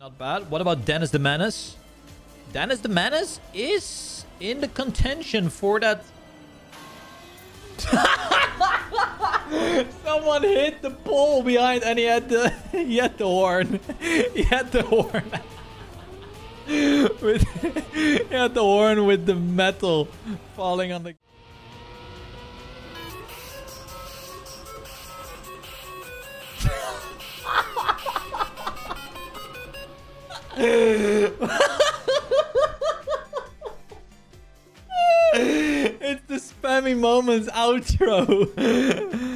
Not bad. What about Dennis the Menace? Dennis the Menace is in the contention for that. Someone hit the pole behind and he had the he had the horn. He had the horn. with he had the horn with the metal falling on the it's the Spammiej moments outro.